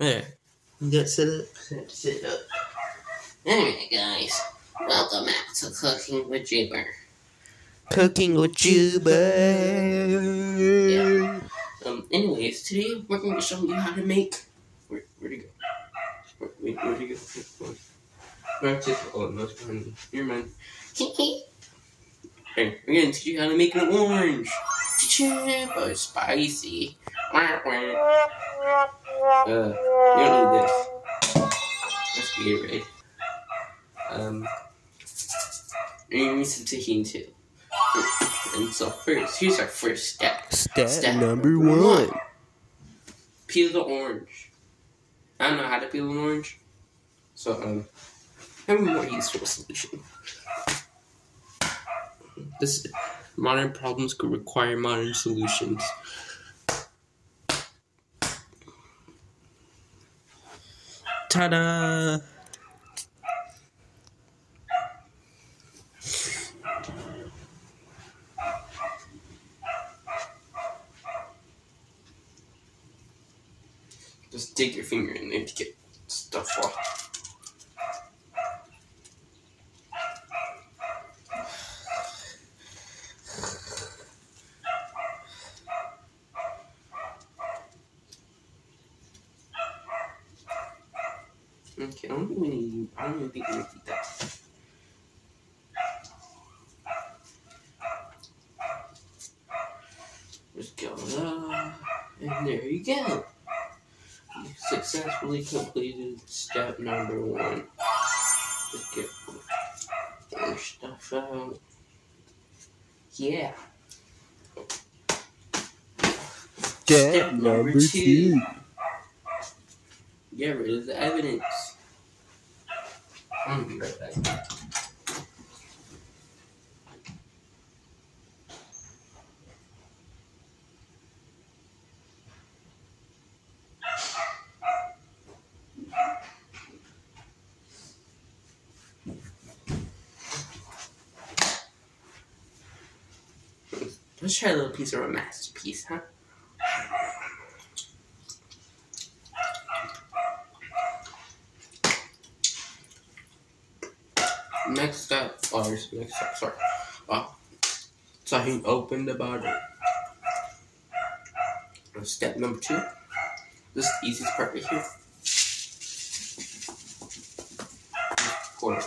You got set up? Set up. Anyway, guys, welcome back to Cooking with Jubber. Cooking with Jubber. Yeah. Um, anyways, today we're going to show you how to make. Where, where'd he go? Where, wait, where'd he go? Where, just, oh, no, it's behind me. You're mine. Hey, we're going to teach you how to make an orange. But spicy. Uh, you don't need this. Let's get right. Um, you need some Tajín too. And so first, here's our first step. Step, Step number number one. one. Peel the orange. I don't know how to peel an orange, so um, I have a more useful solution. This modern problems could require modern solutions. Ta-da! Just dig your finger in there to get stuff off. Okay, I don't think we need. I don't even think we need to eat that. Just go there, and there you go. You successfully completed step number one. Just get more stuff out. Yeah. Step number two. Get rid of the evidence. Be right back. Let's try a little piece of a masterpiece, huh? Next up, or next step, sorry. Uh, so he can open the bottle. Uh, Step number two. This is the easiest part right here. Pour it.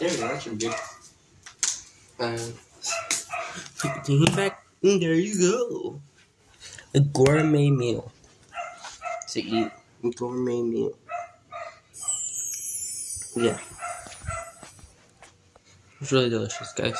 There we go, that should be good. Um, Tajín back. There you go. A gourmet meal to eat. A gourmet meal. Yeah. It's really delicious, guys.